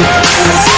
Música